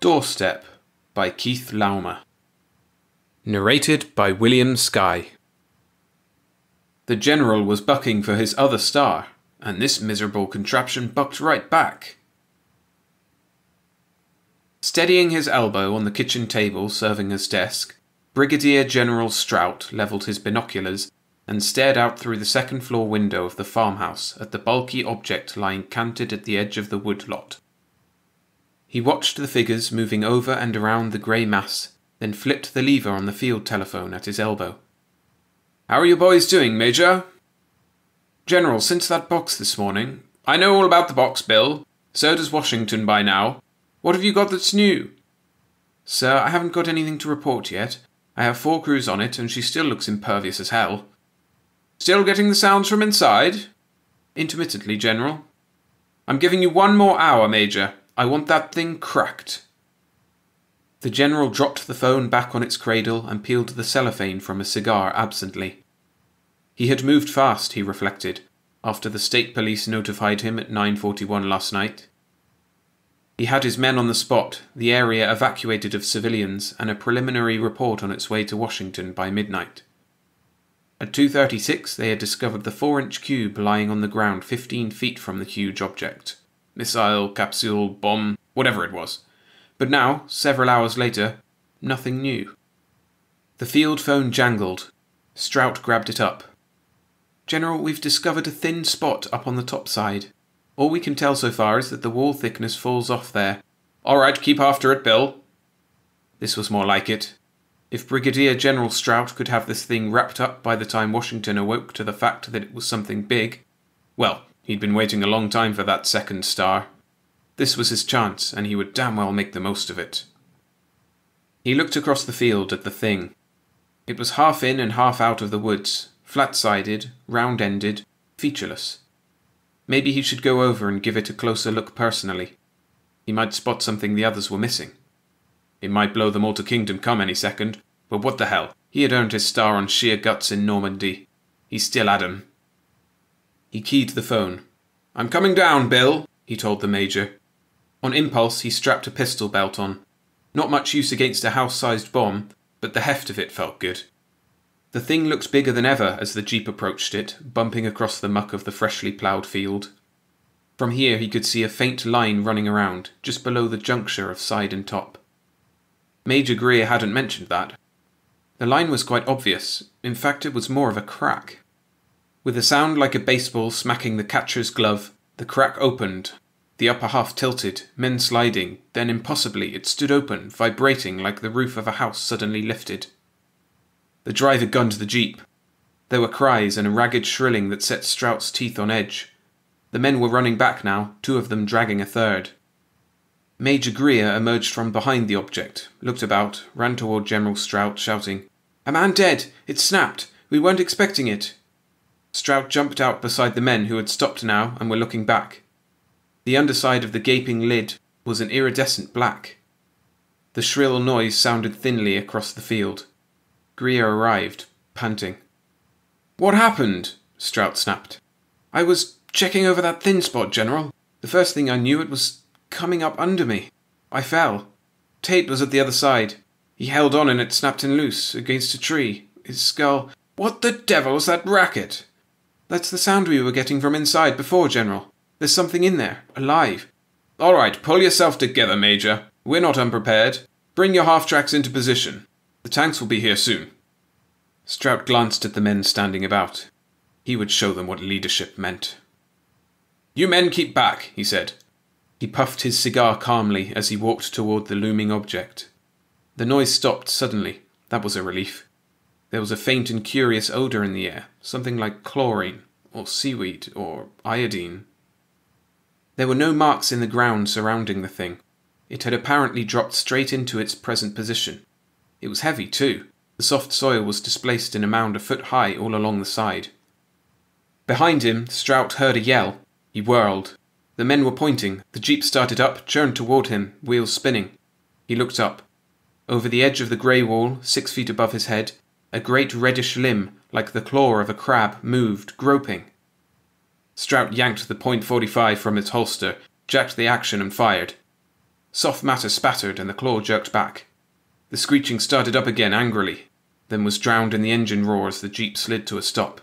Doorstep by Keith Laumer. Narrated by William Skye. The general was bucking for his other star, and this miserable contraption bucked right back. Steadying his elbow on the kitchen table serving as desk, Brigadier General Strout levelled his binoculars and stared out through the second floor window of the farmhouse at the bulky object lying canted at the edge of the wood lot. He watched the figures moving over and around the grey mass, then flipped the lever on the field telephone at his elbow. How are you boys doing, Major? General, since that box this morning. I know all about the box, Bill. So does Washington by now. What have you got that's new? Sir, I haven't got anything to report yet. I have four crews on it, and she still looks impervious as hell. Still getting the sounds from inside? Intermittently, General. I'm giving you one more hour, Major. I want that thing cracked. The General dropped the phone back on its cradle and peeled the cellophane from a cigar absently. He had moved fast, he reflected, after the state police notified him at 9.41 last night. He had his men on the spot, the area evacuated of civilians, and a preliminary report on its way to Washington by midnight. At 2.36 they had discovered the 4-inch cube lying on the ground 15 feet from the huge object missile, capsule, bomb, whatever it was. But now, several hours later, nothing new. The field phone jangled. Strout grabbed it up. General, we've discovered a thin spot up on the top side. All we can tell so far is that the wall thickness falls off there. All right, keep after it, Bill. This was more like it. If Brigadier General Strout could have this thing wrapped up by the time Washington awoke to the fact that it was something big, well, He'd been waiting a long time for that second star. This was his chance, and he would damn well make the most of it. He looked across the field at the thing. It was half in and half out of the woods, flat sided, round ended, featureless. Maybe he should go over and give it a closer look personally. He might spot something the others were missing. It might blow them all to kingdom come any second, but what the hell? He had earned his star on sheer guts in Normandy. He still had 'em. He keyed the phone. I'm coming down, Bill, he told the Major. On impulse, he strapped a pistol belt on. Not much use against a house sized bomb, but the heft of it felt good. The thing looked bigger than ever as the jeep approached it, bumping across the muck of the freshly ploughed field. From here he could see a faint line running around, just below the juncture of side and top. Major Greer hadn't mentioned that. The line was quite obvious, in fact, it was more of a crack. With a sound like a baseball smacking the catcher's glove, the crack opened. The upper half tilted, men sliding, then impossibly it stood open, vibrating like the roof of a house suddenly lifted. The driver gunned the jeep. There were cries and a ragged shrilling that set Strout's teeth on edge. The men were running back now, two of them dragging a third. Major Greer emerged from behind the object, looked about, ran toward General Strout, shouting, A man dead! It snapped! We weren't expecting it! Strout jumped out beside the men who had stopped now and were looking back. The underside of the gaping lid was an iridescent black. The shrill noise sounded thinly across the field. Greer arrived, panting. What happened? Strout snapped. I was checking over that thin spot, General. The first thing I knew it was coming up under me. I fell. Tate was at the other side. He held on and it snapped in loose against a tree. His skull. What the devil's that racket? That's the sound we were getting from inside before, General. There's something in there, alive. All right, pull yourself together, Major. We're not unprepared. Bring your half tracks into position. The tanks will be here soon. Strout glanced at the men standing about. He would show them what leadership meant. You men keep back, he said. He puffed his cigar calmly as he walked toward the looming object. The noise stopped suddenly. That was a relief. There was a faint and curious odour in the air, something like chlorine, or seaweed, or iodine. There were no marks in the ground surrounding the thing. It had apparently dropped straight into its present position. It was heavy, too. The soft soil was displaced in a mound a foot high all along the side. Behind him, Strout heard a yell. He whirled. The men were pointing. The jeep started up, churned toward him, wheels spinning. He looked up. Over the edge of the grey wall, six feet above his head, a great reddish limb, like the claw of a crab, moved, groping. Strout yanked the .45 from its holster, jacked the action and fired. Soft matter spattered and the claw jerked back. The screeching started up again angrily, then was drowned in the engine roar as the jeep slid to a stop.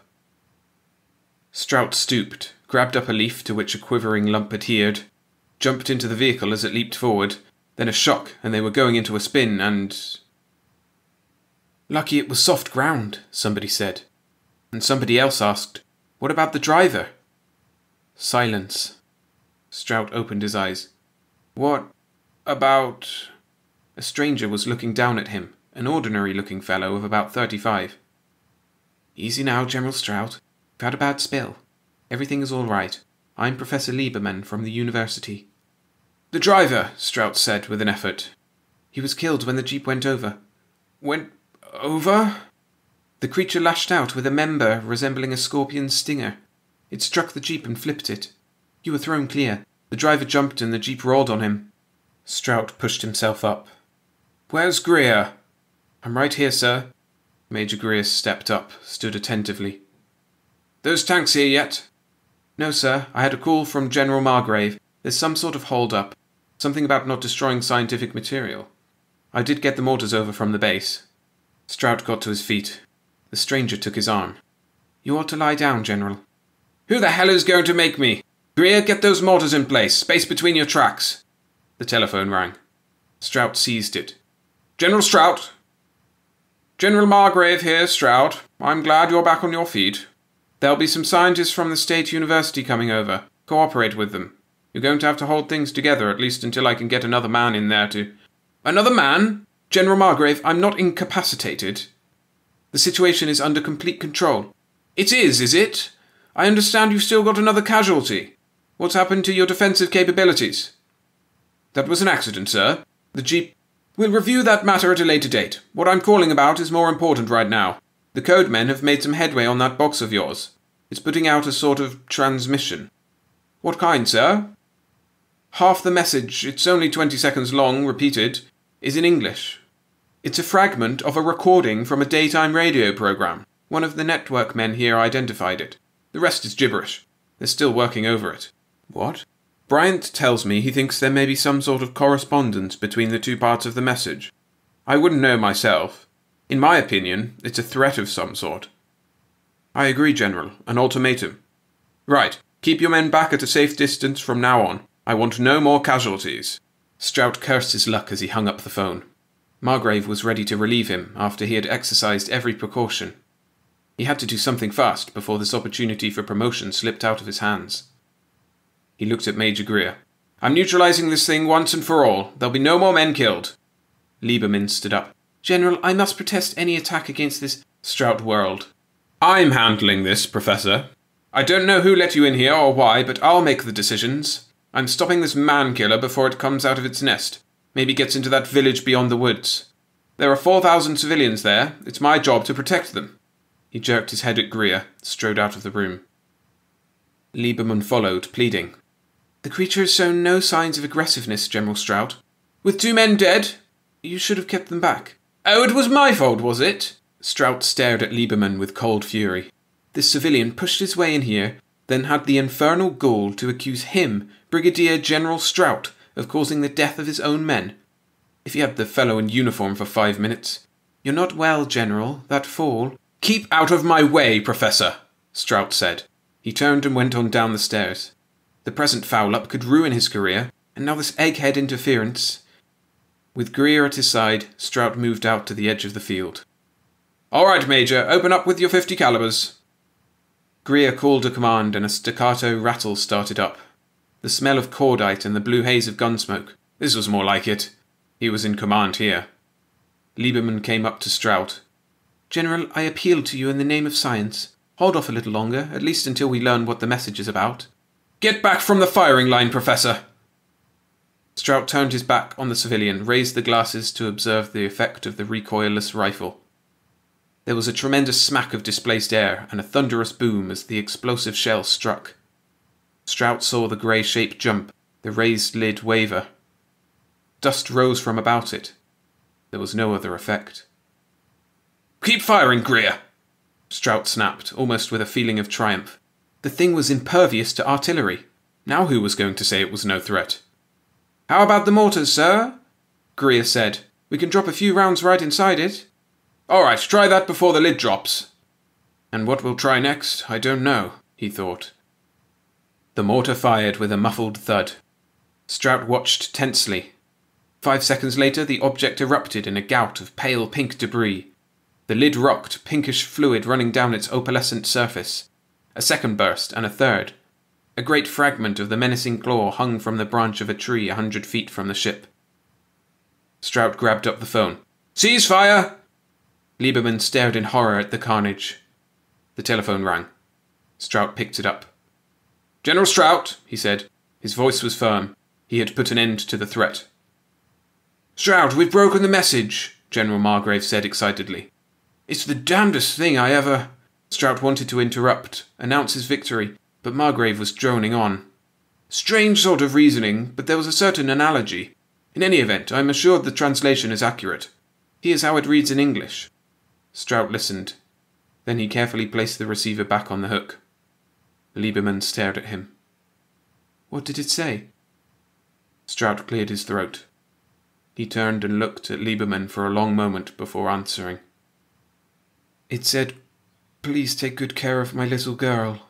Strout stooped, grabbed up a leaf to which a quivering lump adhered, jumped into the vehicle as it leaped forward, then a shock and they were going into a spin and. Lucky it was soft ground, somebody said. And somebody else asked, What about the driver? Silence. Strout opened his eyes. What about. A stranger was looking down at him, an ordinary looking fellow of about thirty five. Easy now, General Strout. You've had a bad spill. Everything is all right. I'm Professor Lieberman from the university. The driver, Strout said with an effort. He was killed when the jeep went over. Went over? The creature lashed out with a member resembling a scorpion's stinger. It struck the jeep and flipped it. You were thrown clear. The driver jumped and the jeep rolled on him. Strout pushed himself up. Where's Greer? I'm right here, sir. Major Greer stepped up, stood attentively. Those tanks here yet? No, sir. I had a call from General Margrave. There's some sort of hold up. Something about not destroying scientific material. I did get the mortars over from the base. Strout got to his feet. The stranger took his arm. You ought to lie down, General. Who the hell is going to make me? Greer, get those mortars in place. Space between your tracks. The telephone rang. Strout seized it. General Strout, General Margrave here, Strout. I'm glad you're back on your feet. There'll be some scientists from the State University coming over. Cooperate with them. You're going to have to hold things together, at least until I can get another man in there to. Another man? General Margrave, I'm not incapacitated. The situation is under complete control. It is, is it? I understand you've still got another casualty. What's happened to your defensive capabilities? That was an accident, sir. The Jeep We'll review that matter at a later date. What I'm calling about is more important right now. The code men have made some headway on that box of yours. It's putting out a sort of transmission. What kind, sir? Half the message, it's only 20 seconds long, repeated, is in English. It's a fragment of a recording from a daytime radio program. One of the network men here identified it. The rest is gibberish. They're still working over it. What? Bryant tells me he thinks there may be some sort of correspondence between the two parts of the message. I wouldn't know myself. In my opinion, it's a threat of some sort. I agree, General. An ultimatum. Right. Keep your men back at a safe distance from now on. I want no more casualties. Strout cursed his luck as he hung up the phone. Margrave was ready to relieve him after he had exercised every precaution. He had to do something fast before this opportunity for promotion slipped out of his hands. He looked at Major Greer. I'm neutralizing this thing once and for all. There'll be no more men killed. Lieberman stood up. General, I must protest any attack against this Strout world. I'm handling this, Professor. I don't know who let you in here or why, but I'll make the decisions. I'm stopping this man killer before it comes out of its nest. Maybe gets into that village beyond the woods. There are 4,000 civilians there. It's my job to protect them. He jerked his head at Greer, strode out of the room. Lieberman followed, pleading. The creature has shown no signs of aggressiveness, General Strout. With two men dead, you should have kept them back. Oh, it was my fault, was it? Strout stared at Lieberman with cold fury. This civilian pushed his way in here, then had the infernal gall to accuse him, Brigadier General Strout, of causing the death of his own men. If he had the fellow in uniform for five minutes. You're not well, General. That fall. Keep out of my way, Professor, Strout said. He turned and went on down the stairs. The present foul up could ruin his career, and now this egghead interference. With Greer at his side, Strout moved out to the edge of the field. All right, Major, open up with your 50 calibers. Greer called a command and a staccato rattle started up. The smell of cordite and the blue haze of gunsmoke. This was more like it. He was in command here. Lieberman came up to Strout. General, I appeal to you in the name of science. Hold off a little longer, at least until we learn what the message is about. Get back from the firing line, Professor! Strout turned his back on the civilian, raised the glasses to observe the effect of the recoilless rifle. There was a tremendous smack of displaced air and a thunderous boom as the explosive shell struck. Strout saw the grey shape jump, the raised lid waver. Dust rose from about it. There was no other effect. Keep firing, Greer! Strout snapped, almost with a feeling of triumph. The thing was impervious to artillery. Now who was going to say it was no threat? How about the mortars, sir? Greer said. We can drop a few rounds right inside it. All right, try that before the lid drops. And what we'll try next, I don't know, he thought. The mortar fired with a muffled thud. Strout watched tensely. Five seconds later, the object erupted in a gout of pale pink debris. The lid rocked, pinkish fluid running down its opalescent surface. A second burst, and a third. A great fragment of the menacing claw hung from the branch of a tree a hundred feet from the ship. Strout grabbed up the phone. Cease fire! Lieberman stared in horror at the carnage. The telephone rang. Strout picked it up. General Strout, he said. His voice was firm. He had put an end to the threat. Strout, we've broken the message, General Margrave said excitedly. It's the damnedest thing I ever. Strout wanted to interrupt, announce his victory, but Margrave was droning on. Strange sort of reasoning, but there was a certain analogy. In any event, I am assured the translation is accurate. Here's how it reads in English. Strout listened. Then he carefully placed the receiver back on the hook. Lieberman stared at him. What did it say? Strout cleared his throat. He turned and looked at Lieberman for a long moment before answering. It said, Please take good care of my little girl.